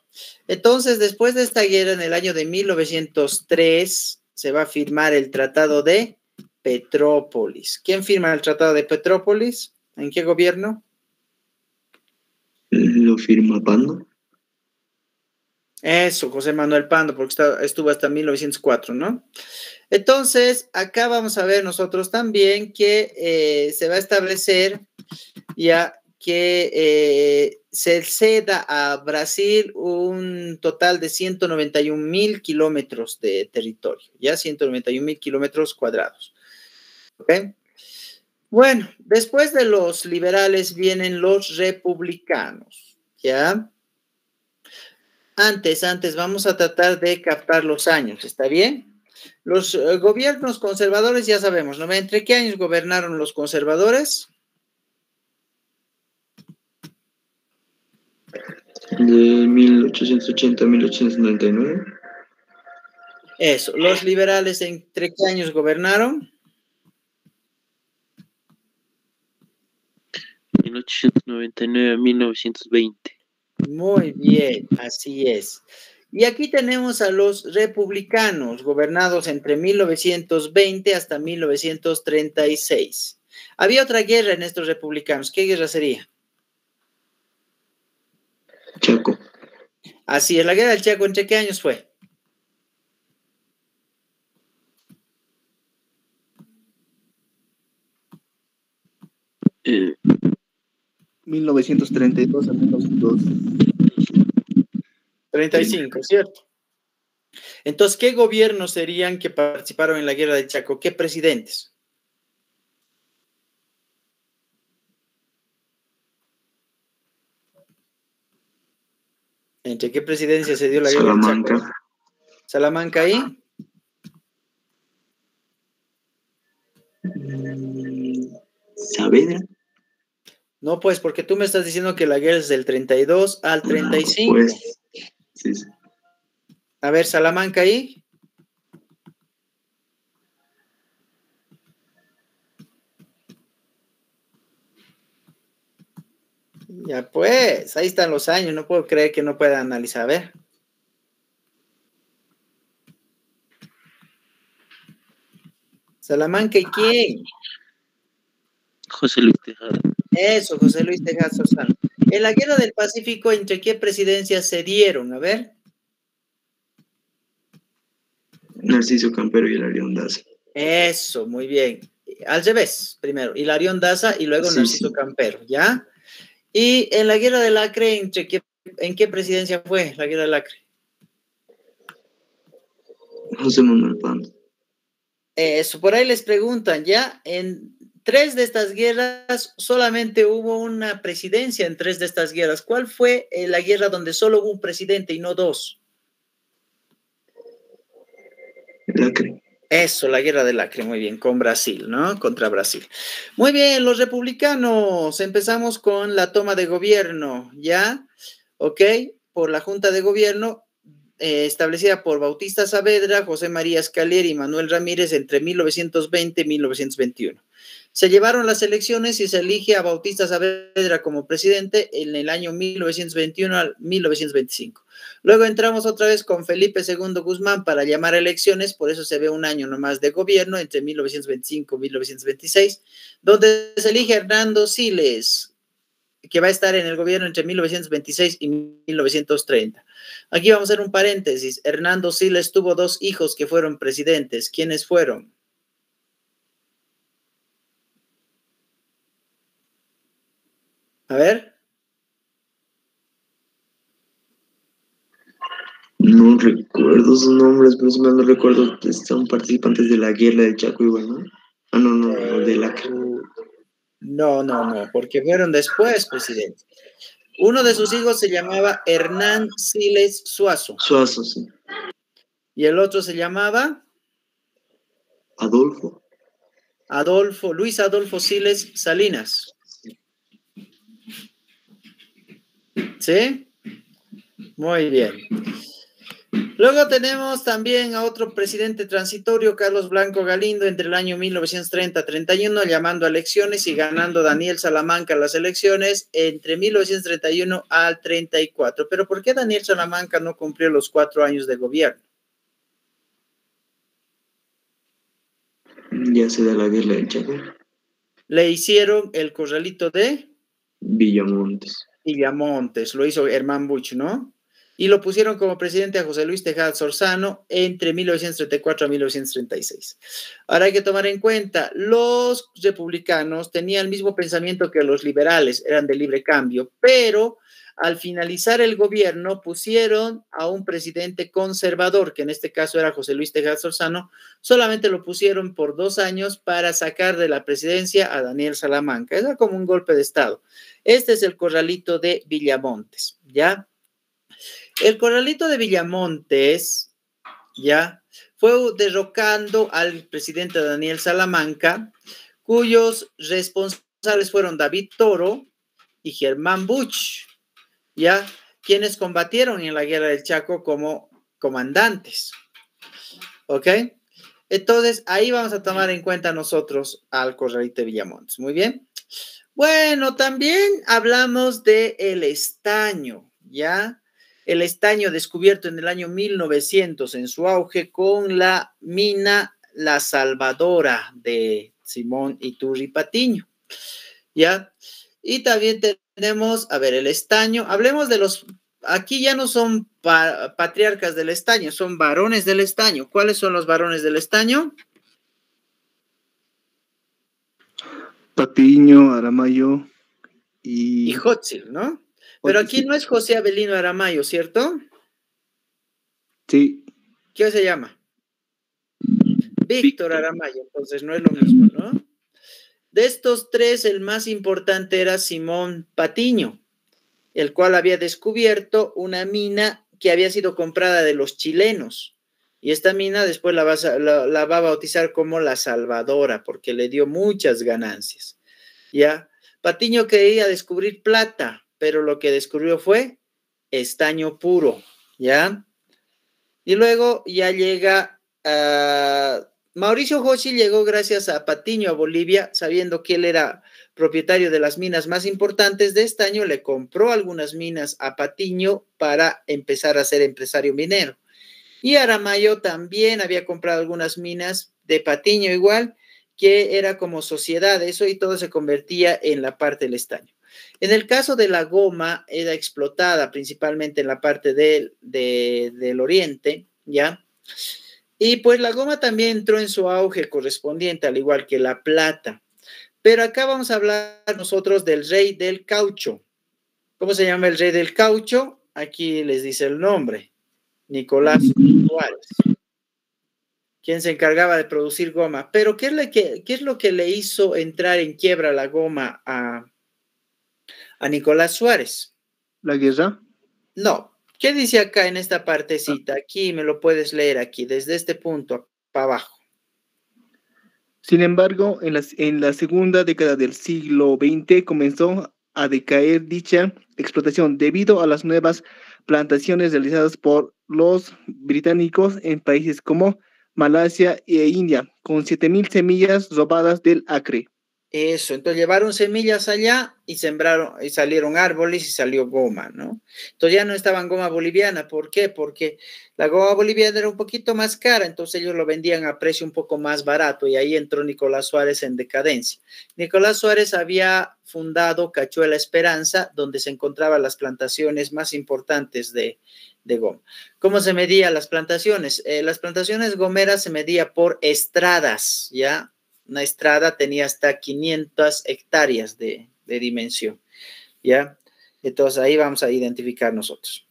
Entonces, después de esta guerra, en el año de 1903, se va a firmar el Tratado de Petrópolis. ¿Quién firma el Tratado de Petrópolis? ¿En qué gobierno? Lo firma Pando. Eso, José Manuel Pando, porque estuvo hasta 1904, ¿no? Entonces, acá vamos a ver nosotros también que eh, se va a establecer ya que eh, se ceda a Brasil un total de 191 mil kilómetros de territorio, ya 191 mil kilómetros cuadrados. Bueno, después de los liberales vienen los republicanos, ¿ya? Antes, antes, vamos a tratar de captar los años, ¿está bien? Los eh, gobiernos conservadores ya sabemos, ¿no? ¿Entre qué años gobernaron los conservadores? De 1880 a 1899. Eso, los liberales, ¿entre qué años gobernaron? 1899 a 1920. Muy bien, así es. Y aquí tenemos a los republicanos, gobernados entre 1920 hasta 1936. Había otra guerra en estos republicanos. ¿Qué guerra sería? Chaco. Así es, la guerra del Chaco, ¿entre qué años fue? Eh, 1932 a 1935, ¿cierto? Entonces, ¿qué gobiernos serían que participaron en la guerra del Chaco? ¿Qué presidentes? ¿Entre qué presidencia se dio la guerra del Chaco? ¿Salamanca ahí? Saavedra. No, pues porque tú me estás diciendo que la guerra es del 32 al 35. No, pues, sí, sí. A ver, Salamanca ahí. Ya pues, ahí están los años, no puedo creer que no pueda analizar. A ver. Salamanca y quién? José Luis Tejada. Eso, José Luis Tejada Sosano. En la guerra del Pacífico, ¿entre qué presidencias se dieron? A ver. Narciso Campero y Hilarión Daza. Eso, muy bien. Al revés, primero, Hilarión Daza y luego Sí, Narciso sí. Campero, ¿ya? Y en la guerra del Acre, ¿entre qué, ¿en qué presidencia fue la guerra del Acre? José Manuel Pando. Eso, por ahí les preguntan, ¿ya? En tres de estas guerras solamente hubo una presidencia en tres de estas guerras. ¿Cuál fue eh, la guerra donde solo hubo un presidente y no dos? El Acre. Eso, la guerra del Acre, muy bien, con Brasil, ¿no? Contra Brasil. Muy bien, los republicanos, empezamos con la toma de gobierno, ¿ya? ¿Ok? Por la Junta de Gobierno eh, establecida por Bautista Saavedra, José María Escalier y Manuel Ramírez entre 1920 y 1921. Se llevaron las elecciones y se elige a Bautista Saavedra como presidente en el año 1921 al 1925. Luego entramos otra vez con Felipe II Guzmán para llamar a elecciones, por eso se ve un año nomás de gobierno entre 1925 y 1926, donde se elige a Hernando Siles, que va a estar en el gobierno entre 1926 y 1930. Aquí vamos a hacer un paréntesis. Hernando Siles tuvo dos hijos que fueron presidentes. ¿Quiénes fueron? A ver. No recuerdo sus nombres, pero si mal no recuerdo, son participantes de la guerra del Chaco igual, ¿no? Ah, no, no, no, de la... No, no, no, porque fueron después, presidente. Uno de sus hijos se llamaba Hernán Siles Suazo. Suazo, sí. Y el otro se llamaba Adolfo. Adolfo, Luis Adolfo Siles Salinas. ¿Sí? Muy bien. Luego tenemos también a otro presidente transitorio, Carlos Blanco Galindo, entre el año 1930-31, llamando a elecciones y ganando Daniel Salamanca las elecciones entre 1931 al 34. Pero ¿por qué Daniel Salamanca no cumplió los cuatro años de gobierno? Ya se da la guerra del Chaco. Le hicieron el corralito de Villamontes. Villamontes, lo hizo Herman Buch, ¿no? Y lo pusieron como presidente a José Luis Tejada Sorzano entre 1934 a 1936. Ahora hay que tomar en cuenta, los republicanos tenían el mismo pensamiento que los liberales, eran de libre cambio, pero al finalizar el gobierno pusieron a un presidente conservador, que en este caso era José Luis Tejada Sorzano, solamente lo pusieron por dos años para sacar de la presidencia a Daniel Salamanca. Era como un golpe de Estado. Este es el corralito de Villamontes, ¿ya? El corralito de Villamontes, ya, fue derrocando al presidente Daniel Salamanca, cuyos responsables fueron David Toro y Germán Buch, ya, quienes combatieron en la guerra del Chaco como comandantes. ¿Ok? Entonces, ahí vamos a tomar en cuenta nosotros al corralito de Villamontes. Muy bien. Bueno, también hablamos de el estaño, ¿ya? El estaño descubierto en el año 1900 en su auge con la mina La Salvadora de Simón Iturri Patiño. ¿Ya? Y también tenemos, a ver, el estaño. Hablemos de los, aquí ya no son patriarcas del estaño, son varones del estaño. ¿Cuáles son los varones del estaño? Patiño, Aramayo y... Y Hotzil, ¿no? Pero aquí no es José Abelino Aramayo, ¿cierto? Sí. ¿Qué se llama? Víctor Aramayo, entonces no es lo mismo, ¿no? De estos tres, el más importante era Simón Patiño, el cual había descubierto una mina que había sido comprada de los chilenos. Y esta mina después la va, la va a bautizar como la Salvadora, porque le dio muchas ganancias. ¿Ya? Patiño quería descubrir plata, pero lo que descubrió fue estaño puro, ¿ya? Y luego ya llega ah, Mauricio Joshi llegó gracias a Patiño a Bolivia, sabiendo que él era propietario de las minas más importantes de estaño, le compró algunas minas a Patiño para empezar a ser empresario minero. Y Aramayo también había comprado algunas minas de Patiño igual, que era como sociedad, eso y todo se convertía en la parte del estaño. En el caso de la goma, era explotada principalmente en la parte del, oriente, ¿ya? Y pues la goma también entró en su auge correspondiente, al igual que la plata. Pero acá vamos a hablar nosotros del rey del caucho. ¿Cómo se llama el rey del caucho? Aquí les dice el nombre, Nicolás Suárez, quien se encargaba de producir goma. Pero ¿qué es, lo que, qué es lo que le hizo entrar en quiebra la goma a, a Nicolás Suárez. ¿La guerra? No. ¿Qué dice acá en esta partecita? Aquí me lo puedes leer aquí, desde este punto para abajo. Sin embargo, en la, en la segunda década del siglo XX comenzó a decaer dicha explotación debido a las nuevas plantaciones realizadas por los británicos en países como Malasia e India, con 7.000 semillas robadas del acre. Eso, entonces llevaron semillas allá y sembraron y salieron árboles y salió goma, ¿no? Entonces ya no estaban goma boliviana, ¿por qué? Porque la goma boliviana era un poquito más cara, entonces ellos lo vendían a precio un poco más barato y ahí entró Nicolás Suárez en decadencia. Nicolás Suárez había fundado Cachuela Esperanza, donde se encontraban las plantaciones más importantes de, de goma. ¿Cómo se medían las plantaciones? Eh, las plantaciones gomeras se medía por estradas, ¿ya? Una estrada tenía hasta 500 hectáreas de, dimensión. ¿ya? Entonces ahí vamos a identificar nosotros.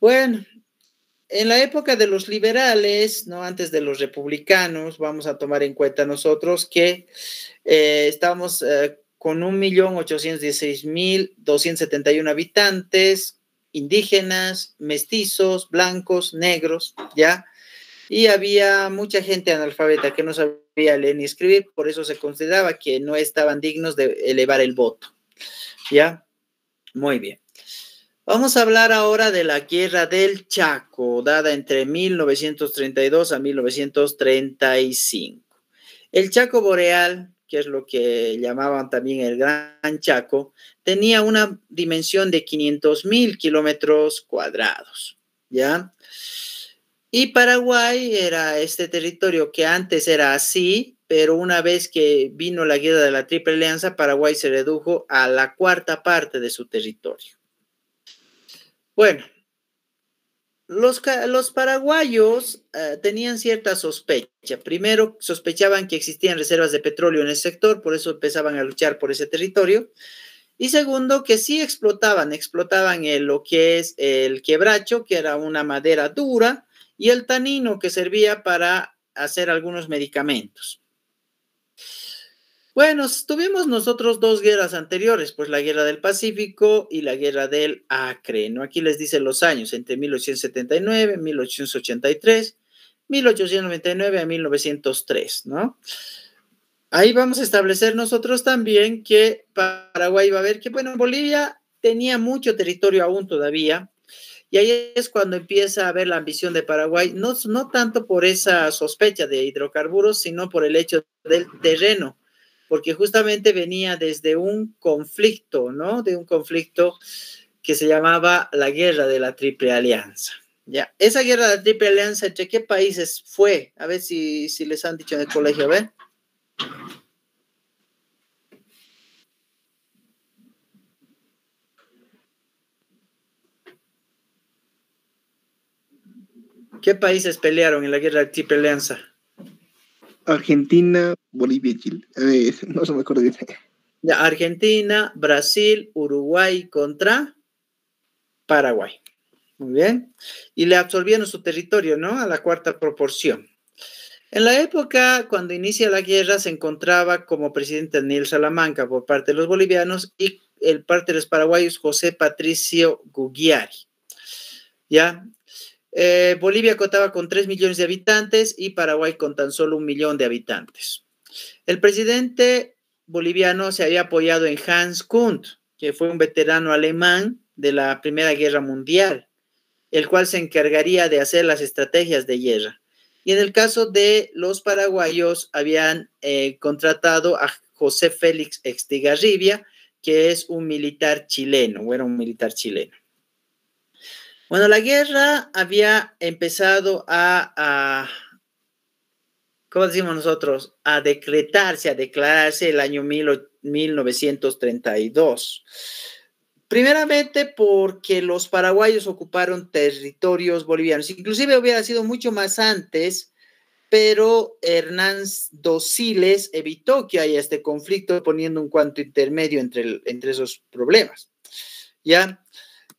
Bueno, en la época de los liberales, ¿no? Antes de los republicanos, vamos a tomar en cuenta nosotros que eh, estamos eh, con 1.816.271 habitantes, indígenas, mestizos, blancos, negros, ¿ya? Y había mucha gente analfabeta que no sabía leer ni escribir, por eso se consideraba que no estaban dignos de elevar el voto, ¿ya? Muy bien. Vamos a hablar ahora de la guerra del Chaco, dada entre 1932 a 1935. El Chaco Boreal que es lo que llamaban también el Gran Chaco, tenía una dimensión de 500 mil kilómetros cuadrados, ¿ya? Y Paraguay era este territorio que antes era así, pero una vez que vino la guerra de la Triple Alianza, Paraguay se redujo a la cuarta parte de su territorio. Bueno, los, paraguayos eh, tenían cierta sospecha. Primero, sospechaban que existían reservas de petróleo en el sector, por eso empezaban a luchar por ese territorio. Y segundo, que sí explotaban, explotaban lo que es el quebracho, que era una madera dura, y el tanino, que servía para hacer algunos medicamentos. Bueno, tuvimos nosotros dos guerras anteriores, pues la guerra del Pacífico y la guerra del Acre, ¿no? Aquí les dice los años, entre 1879, 1883, 1899 a 1903, ¿no? Ahí vamos a establecer nosotros también que Paraguay va a ver que, bueno, Bolivia tenía mucho territorio aún todavía, y ahí es cuando empieza a haber la ambición de Paraguay, no, no tanto por esa sospecha de hidrocarburos, sino por el hecho del terreno porque justamente venía desde un conflicto, ¿no? De un conflicto que se llamaba la Guerra de la Triple Alianza. Ya, esa guerra de la Triple Alianza, ¿entre qué países fue? A ver si, si les han dicho en el colegio, a ver. ¿Qué países pelearon en la guerra Alianza? Argentina, Bolivia y Chile. [laughs] no se me acuerdo bien. Argentina, Brasil, Uruguay contra Paraguay. Muy bien. Y le absorbieron su territorio, ¿no? A la cuarta proporción. En la época, cuando inicia la guerra, se encontraba como presidente Daniel Salamanca por parte de los bolivianos y el parte de los paraguayos José Patricio Gugiari. ¿Ya? Eh, Bolivia contaba con 3 millones de habitantes y Paraguay con tan solo un millón de habitantes. El presidente boliviano se había apoyado en Hans Kunt, que fue un veterano alemán de la Primera Guerra Mundial, el cual se encargaría de hacer las estrategias de guerra. Y en el caso de los paraguayos, habían eh, contratado a José Félix Estigarribia, que es un militar chileno, o era un militar chileno. Bueno, la guerra había empezado a, ¿cómo decimos nosotros? A decretarse, a declararse el año 1932. Primeramente porque los paraguayos ocuparon territorios bolivianos, inclusive hubiera sido mucho más antes, pero Hernán Dosiles evitó que haya este conflicto poniendo un cuanto intermedio entre, entre esos problemas. ¿Ya?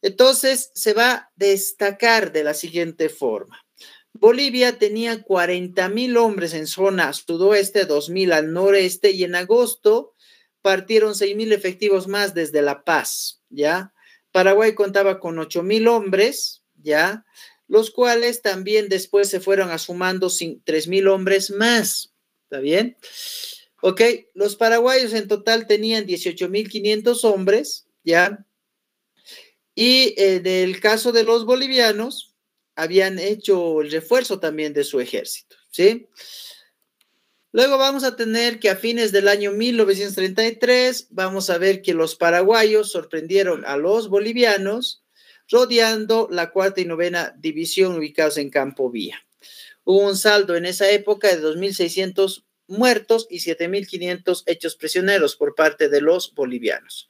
Entonces, se va a destacar de la siguiente forma. Bolivia tenía 40 mil hombres en zona sudoeste, 2 mil al noreste y en agosto partieron 6 mil efectivos más desde La Paz, ¿ya? Paraguay contaba con 8 mil hombres, ¿ya? Los cuales también después se fueron asumando 3 mil hombres más, ¿está bien? Ok, los paraguayos en total tenían 18 mil 500 hombres, ¿ya? Y eh, del caso de los bolivianos, habían hecho el refuerzo también de su ejército, ¿sí? Luego vamos a tener que a fines del año 1933 vamos a ver que los paraguayos sorprendieron a los bolivianos rodeando la cuarta y novena división ubicados en Campo Vía. Hubo un saldo en esa época de 2.600 muertos y 7.500 hechos prisioneros por parte de los bolivianos.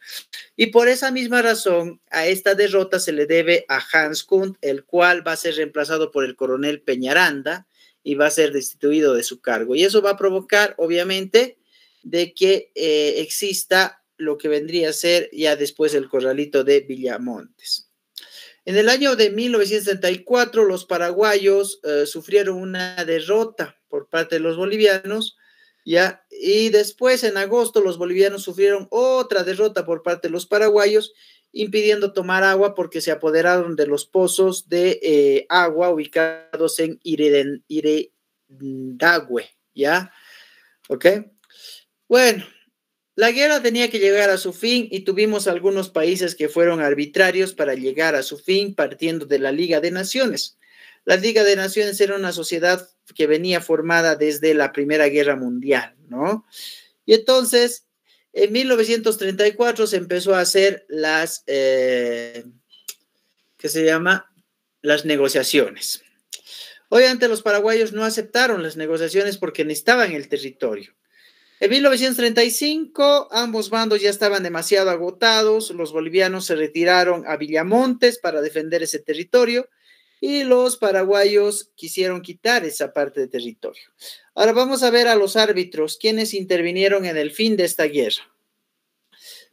Y por esa misma razón, a esta derrota se le debe a Hans Kunt, el cual va a ser reemplazado por el coronel Peñaranda y va a ser destituido de su cargo. Y eso va a provocar, obviamente, de que eh, exista lo que vendría a ser ya después el corralito de Villamontes. En el año de 1934, los paraguayos eh, sufrieron una derrota por parte de los bolivianos, ya, y después en agosto los bolivianos sufrieron otra derrota por parte de los paraguayos, impidiendo tomar agua porque se apoderaron de los pozos de eh, agua ubicados en Irendagüe, ¿ya? ¿Ok? Bueno, la guerra tenía que llegar a su fin y tuvimos algunos países que fueron arbitrarios para llegar a su fin partiendo de la Liga de Naciones. La Liga de Naciones era una sociedad que venía formada desde la Primera Guerra Mundial, ¿no? Y entonces, en 1934 se empezó a hacer las, eh, ¿qué se llama? Las negociaciones. Obviamente los paraguayos no aceptaron las negociaciones porque necesitaban el territorio. En 1935, ambos bandos ya estaban demasiado agotados, los bolivianos se retiraron a Villamontes para defender ese territorio y los paraguayos quisieron quitar esa parte de territorio. Ahora vamos a ver a los árbitros, quienes intervinieron en el fin de esta guerra.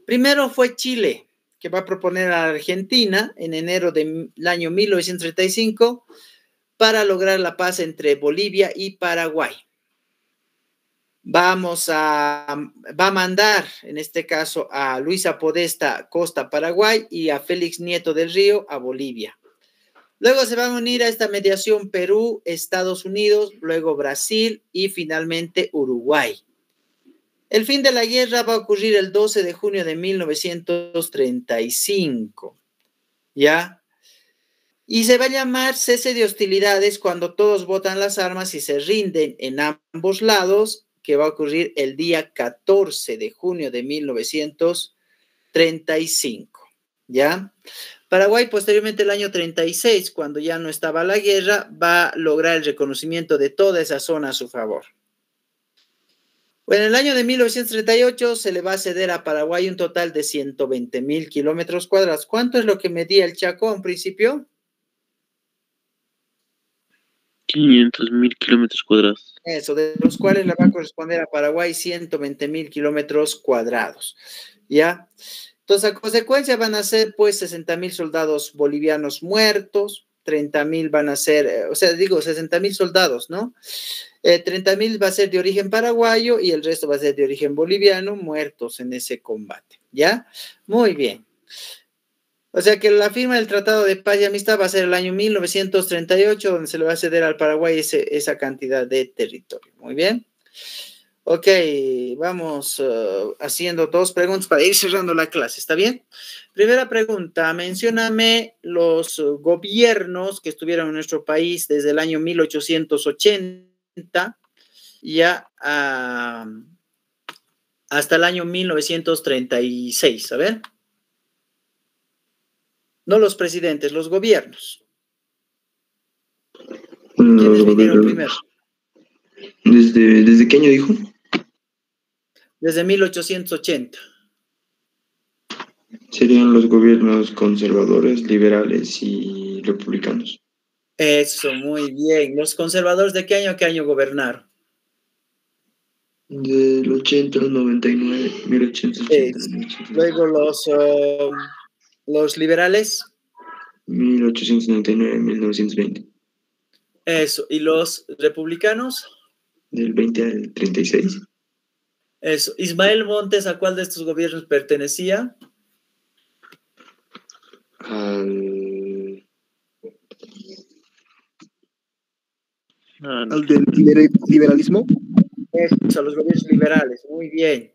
Primero fue Chile, que va a proponer a Argentina en enero del año 1935 para lograr la paz entre Bolivia y Paraguay vamos a, va a mandar, en este caso, a Luisa Podesta Costa, Paraguay, y a Félix Nieto del Río, a Bolivia. Luego se van a unir a esta mediación Perú, Estados Unidos, luego Brasil y finalmente Uruguay. El fin de la guerra va a ocurrir el 12 de junio de 1935. ¿Ya? Y se va a llamar cese de hostilidades cuando todos botan las armas y se rinden en ambos lados que va a ocurrir el día 14 de junio de 1935. ¿Ya? Paraguay posteriormente el año 36, cuando ya no estaba la guerra, va a lograr el reconocimiento de toda esa zona a su favor. Bueno, en el año de 1938 se le va a ceder a Paraguay un total de 120 mil kilómetros cuadrados. ¿Cuánto es lo que medía el Chaco en principio? 500 mil kilómetros cuadrados. Eso, de los cuales le va a corresponder a Paraguay 120 mil kilómetros cuadrados. ¿Ya? Entonces, a consecuencia van a ser pues 60 mil soldados bolivianos muertos, 30 mil van a ser, eh, o sea, digo 60 mil soldados, ¿no? 30 eh, mil va a ser de origen paraguayo y el resto va a ser de origen boliviano muertos en ese combate. ¿Ya? Muy bien. O sea que la firma del Tratado de Paz y Amistad va a ser el año 1938, donde se le va a ceder al Paraguay esa cantidad de territorio. Muy bien. Ok, vamos uh, haciendo dos preguntas para ir cerrando la clase. ¿Está bien? Primera pregunta, mencióname los gobiernos que estuvieron en nuestro país desde el año 1880 ya hasta el año 1936. A ver. No los presidentes, los gobiernos. ¿Quiénes vinieron primero? ¿Desde, ¿Desde qué año dijo? Desde 1880. Serían los gobiernos conservadores, liberales y republicanos. Eso, muy bien. ¿Los conservadores de qué año a qué año gobernaron? Del 80 al 99, 1880. Luego los um, los liberales. 1899-1920. Eso. ¿Y los republicanos? Del 20 al 36. Eso. Ismael Montes, ¿a cuál de estos gobiernos pertenecía? Al. ¿Al del liberalismo? Eso, a los gobiernos liberales. Muy bien.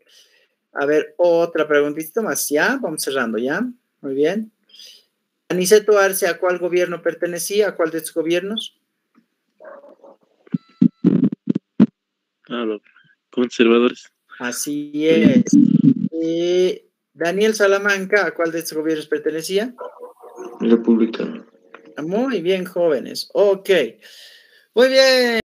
A ver, otra preguntita más. Ya, vamos cerrando, ¿ya? Muy bien. Aniceto Arce, ¿a cuál gobierno pertenecía? ¿A cuál de estos gobiernos? A los conservadores. Así es. Eh, Daniel Salamanca, ¿a cuál de estos gobiernos pertenecía? Republicano. Muy bien, jóvenes. Ok. Muy bien.